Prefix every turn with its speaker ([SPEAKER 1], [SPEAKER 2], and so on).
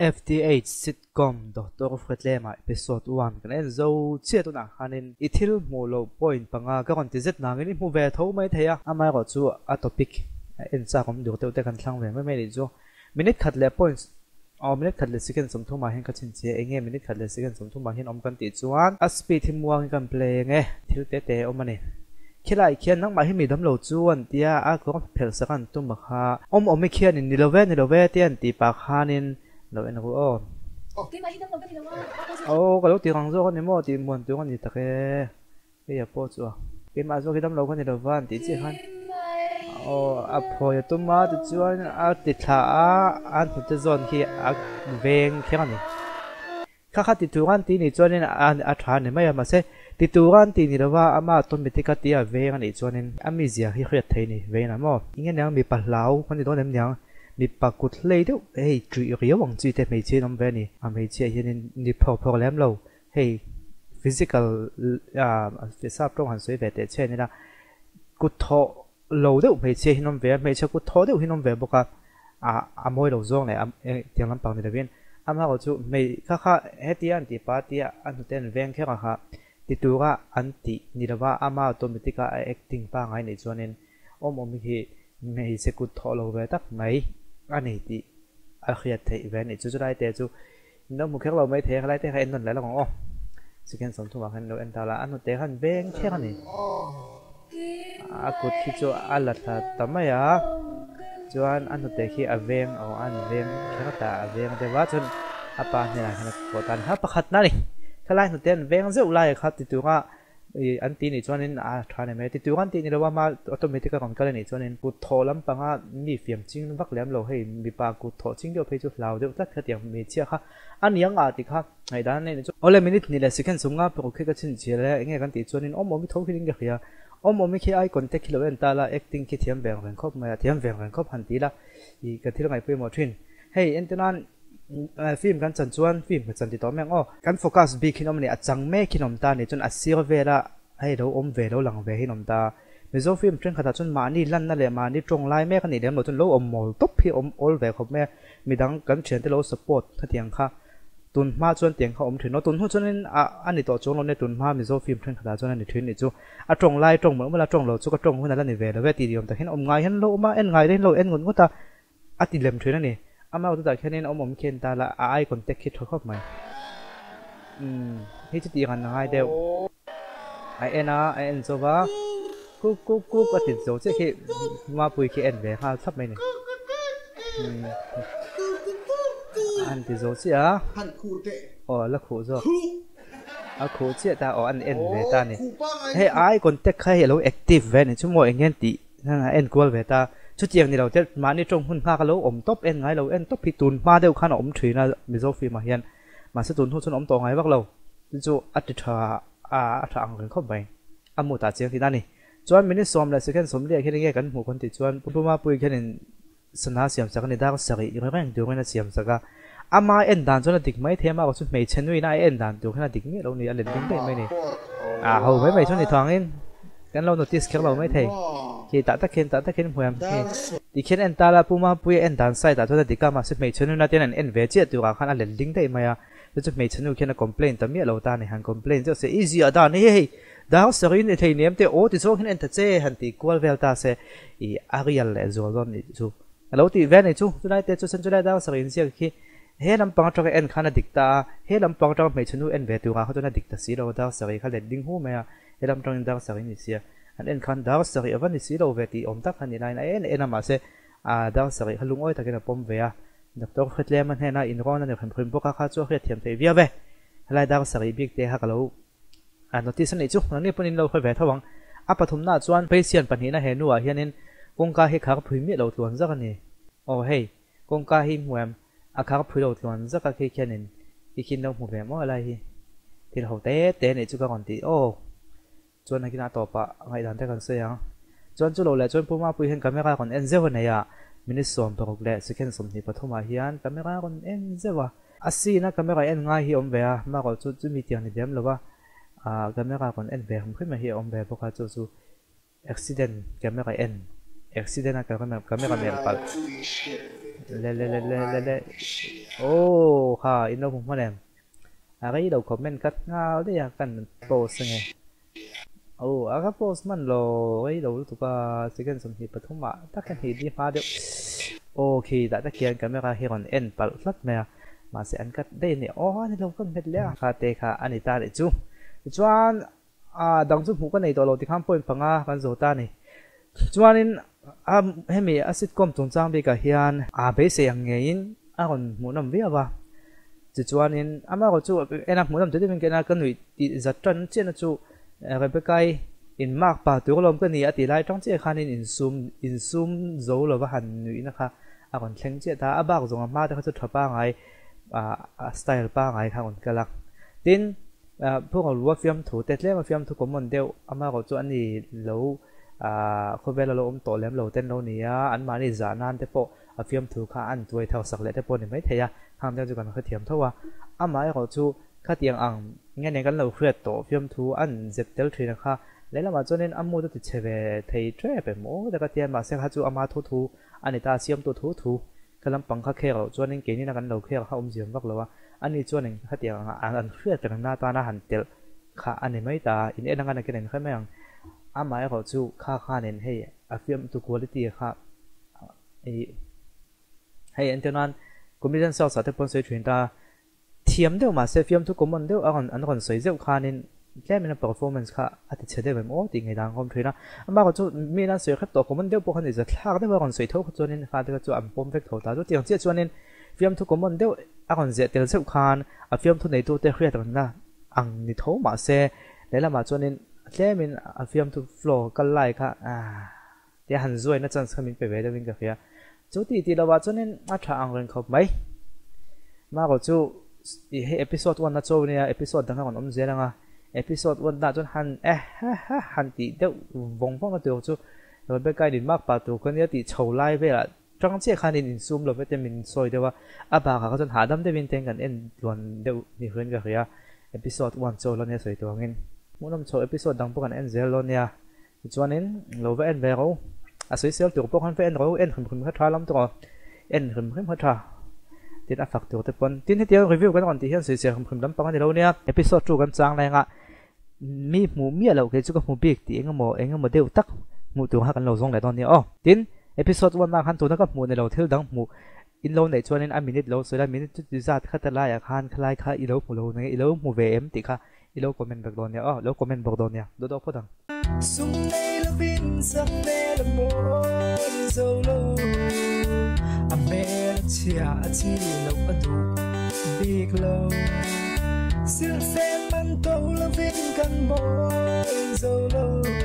[SPEAKER 1] FTH sitcom Dr. Fretlema episode 1 kan en zo chia tu na hanin ithil mo lo point panga ka kon tizet na ngin mu ve tho mai theya amai ro chu a topic en sa kom du te te kan thlang ve mai mai zo minute khat le points. Aw minute khat le second som thu ma hen ka chin che enge minute khat le second som thu ma hen om kan ti chuan a speed him wang kan play nge thil te te om ani khilai khian nang ma hi mi dam lo chuan tia a ko phel sakan tu ma kha om om mi khian ni lo ve ni lo ve tian ti pa khanin lo en ko on
[SPEAKER 2] đâu
[SPEAKER 1] ô cái lúc tiền hàng rồi con mua thì muốn tôi con gì tắc cái cái giờ po cái đâm lâu con gì đâu van tí chứ han ô à po ya zon khi à ven khi này khá khá tí tu gan tí này cho nên à à thà này mà mà sẽ tí tu gan tí này đâu va à mà tôi biết cái tí à ven này cho nên. À mi gì à khi khuyết thấy này ven là mà ingin yang mi pa lau con gì đó nem yang mi pa kut lei deuh hei tui ria wang chi te mei che ve ni. A mei che ni pho pho lem lo. Hei physical a ah, fe sa prong han soi ve te chơi ni la kut tho lo deuh mei che hinom ve mei che kut tho deuh hinom ve boka a a moi lo zong le a eh, tiang lam pang ni da vin ama ko chu mei kha tiền hetian ti pa tia an ten veng khe kha ti tura an ti ni rawa ama automatica acting pa acting ba ngày này cho nên, ôm ôm kut mấy lo ve thọ lâu về này mấy à khi thấy về này chú chú đây té chú nó một cái lâu mấy thế lại thế hay anh lại là còn ô sự kiện sống thu bằng anh đâu anh ta là anh té hắn bên anh này à cột khi chú anh là thật tấm ấy à chú anh anh té khi à ven ở anh về cái ta à ven để vắt chân à pa này là cái tan anh hấp khát này cái lại nó về anh dễ lại khát thì tụi an ti ni chuanin a thane me ti tu kan ti ni lo ma automatic kan kale ni chuanin ku tholam panga mi fiam ching vak lem lo hei mi pa ku tho ching dio phe chu lau deuh tak kha tiang mi chia kha an yang a ti kha ngai dan ne chu ole minute ni la second sunga pe khe ka chin che le nge kan ti chuanin om om tho khiling ga khia om om khi ai contact khilo en ta la acting ki thiam beng ren khop ma thiam beng ren khop han ti la i ka thil ngai pe mo thin hei entenan เออฟิล์มกันจันจวนฟิล์มกันจันติดต่อแม่งอ๋อกันโฟกัสบีขินอมเนี่ยจังแม่ขินอมตาเนี่ยจนอัศเสีเวลาให้เราอมเวลาหลังเวให้นอมตามิโซฟิล์มเช่นขนาดจนมานี่ลั่นนั่นเลยมานี่ตรงไล่แม่กันนี่เดี๋ยวเราจนเราอมหมอลตบพี่อมออลเวคของแม่มีดังกันเชียนที่เราสปอร์ตถ้าเทียงค่ะตุนมาจนเตียงเขาอมถึงเนาะตุนหัวจนนั้นอันนี้ต่อจงเราเนี่ยตุนมามีโซฟิล์มเช่นขนาดจนนั่นนี่ถึงนี่จู่อะตรงไล่ตรงเหมือนเวลาตรงเราจู่ก็ตรงหัวนั่นนี่เวลาเวทีเดียวแต่เห็นอมไงเห็นเรามาเอ็นไงเห็นเราเอ็นงุนก็ตาอัดติดเล็มถึงนั่นนี่ 아마 우리다 캐는 어머 엄켄 달라 아이 컨택해 털컵 마이 음 해지 띠가 나가야 돼 ai en a ai en zova cú cú cú, có tiền dấu chứ khi mà bùi khi en về ha, sắp mày này. Ăn tiền dấu chứ à ờ là khổ rồi. À khổ chứ ta ở ăn en về ta này. Hey ai còn tech hay hello, active về này chúng mọi anh em tí nên là en call về ta. ชุดเจียงนี่เราเจ็ดมาในตรงหุ่นข้ากันแล้วอมตบเอ็นไงเราเอ็นตบพิตูนมาเดียวข้าอมถุอนะมิโซฟีมาเฮียนมาสตุนทุชนอมตองไงวักเราจู่อัดถาอาอัตถาอังเกนเข้าไปอามูตาเจียงที่นั่นนี่ชวนมินิสอมและสิแค่สมเด็จแค่นี้กันหัวคนติดชวนปุ๊บมาปุยแค่นี้สนาเสียมสักนิดาก็สักอีกไม่แม่งดูไม่น่าเสียมสักอามาเอ็นดันชวนัดติดไม่เทมากว่าชุดไม่เชนวีน่าเอ็นดันดูแค่นั้นติดเนี่ยเราเนี่ยอะไรดิ้ไไปไม่เนี่ยอ่าเขาไม่ไปชนติดทางเองกันเราโน้ติสแค่เราไม่เทีย ki ta ta khen ta ta khen huam ti khen en ta la puma pui en dan sai ta thota dika ma se mei chenu na ten an en ve che tu ga khan a len ding dei maya tu chu mei chenu khen a complain ta mi lo ta ni han complain jo se easy a da ni hei da sa rin ni thei nem te o ti zo khen en ta che han ti kwal vel ta se i arial le zo lon ni chu lo ti ve ni chu tu nai te chu san chu lai da sa rin sia ki he lam pang tong en khana dikta he lam pang tong mei chenu en ve tu ga kha na dikta si lo da sa ri kha le ding hu maya he lam tong da sa rin ni sia en khan dar sari avan si lo ve ti om tak han ina en en ama se a dar sari halung oi takin pom ve a doctor khetle man hena in ron an khan khrim boka kha chu khet thiam thei via ve lai dar sari big te ha kalo a notice ni chu ni punin lo khoi ve thawang a pathum na chuan patient pan hina he nu a hianin kong ka he khak phui mi lo tuan zak ani o hey, kong ka hi muam a khak phui lo tuan zak ka ke khianin ikin lo mu ve mo lai hi. Til ho te te ni chu ka kon ti oh จวนนักนาต่อปะไงดันแต่กันเสียงจวนจุโลและจวนผู้มาปุยเห็นกัมเมราคนเอ็นเซวันเนี่ยมินิสอมปรกและสเกนสมนิปฐมอาเฮียนกัมเมราคนเอ็นเซวะอาศัยนะกัมเมราเอ็นง่ายฮิอมเบียมากกว่าจุดจุดมีเตียงในเดียมหรือว่าอ่ากัมเมราคนเอ็นเบียมขึ้นมาฮิอมเบียเพราะเขาจุดจุดอุบิเหตุกัมเมราเอ็นอุบิเหตุนะกัมเมรากัมเมราเมลปัล le le le le le le ô ha in đâu mà em à cái đầu comment cắt ngao đấy à cần post nghe ô à cái post mình lo cái đầu tụi ta second some hit pathum mà ta kan hit đi phá được ok đã ta kian camera here on end pal slat me mà sẽ ăn 오 아가포 오스만 로이 로우투가 세겐 섬히 바통마 딱한 히디 파데 오케이 다다 키안 카메라 히건 엔 발플랏 메야 마세 안갓 데니 오하니 로컨 멧레 카테 카 아니타 레주 chuan à đóng chút mũ cái này đó là thì khám phơi bằng à con rô ta này. Chuan in à hay mi à sitcom tung trang bị cả hiền à bé sẽ nghe in à còn muốn làm việc à chuan in à mà còn chú, em muốn làm thế thì mình cái nào cần phải giật chân trên là chú. ถูแต่เล่มาฟิล์มถูกกมันเดียวอามาก็จะอันนี้เราอ่าเขาเวลาเราอมโตเล่มเราเต้นเราเนี่ยอันมานี่จานานแต่พออาฟิล์มถูกข้าอันตัวเท่าสักเล็แต่พอเนี่ยไม่เที ข้าเตียงอังงั้นเนี่ยกันเราเพื่อโตพิมทูอันเจ็บเตลทรีนะคะแล้วเรามาจนเน้นอัมมูตัติดเชเวไทยเทบไป็นโมแต่ก็เตียงมาเซคัจูอามาทูทูอันนี้ตาเสียมตัวทูทูกำลังปังข้าเคเราจนเน้นเกนี่นะกันเราเคเราข้าอมเสียมบอกเลยว่าอันนี้จนเน้นข้าเตียงอังอันเพื่อเป็นหน้าตาหน้าหันเตลข้าอันนี้ไม่ตาอินเอ็นกันกันเน้นแค่ไม่ยังอามาเขาจูข้าข้าเน้นให้อาฟิมตัวคุณลิตี้ค่ะไให้อันเท่านั้นคุณมิจันซอกสาธิตปนเสียถึงตา thiam deuh ma se fiam thu common deuh ang à, an ron à, soi zeu khanin tlemina performance kha. À, Ati chede bem o ti ngai dang kom thina ama ko chu mi na se khap to common deuh po khan iza thlak de ron soi tho chuanin kha de chu am pom vek tho ta chu tiang che chuanin fiam thu common deuh ang ze tel zeu khan a fiam thu nei tu te khriat ron na ang ni tho ma se lela ma chuanin tlemin a fiam thu flow kal lai kha. Ah te han zuai na chance khamin pe ve dawin ka khia chu ti ti lawa chuanin a tha ang ren khop mai ma ko chu อมเจริญอ่ะเอพิโซดวันนั้นจนหันเอ๊ะฮะฮะหันตีเดี๋ยววงฟงก็ตัวจูเราไปใกล้ดินมากป่าตัวคนนี้ตีโชว์ไล่ไปละจังเจ้าคันดินซูมเราไปเต็มมินซอยเดียวว่าอาบาเขาจนหาดำได้วินเต็งกันเอ็นล้วนเดี๋ยวนี่เพื่อนกับเฮียเอพิโซดวันโจแล้วเนี่ยสวยตัวเงิน munam cho episode dang pokan en zel lo nia chuanin lo ve en ve ro a soi sel tur pokan fe en ro en khum khum kha tha lam to en khum khum kha tha tin a fak tur te pon tin he review kan on ti hian soi sel khum khum lam pakan lo nia episode tu kan chang lai nga mi mu mi lo ke chu ka mu big ti engamo engamo deu tak mu tu ha kan lo zong le don ni o tin, episode 1 na khan tu na ka mu ne lo thil dang mu in lo nei chuanin a minute lo so la minute tu zat kha ta la ya khan khlai kha i lo mu lo ne i lo mu ve em ti kha. Ilo comment bag doon niya oh lo comment bag doon niya do do po sung nay la bin sang dia a chi lo a du big lo sil se man to lo vin kan boy zo lo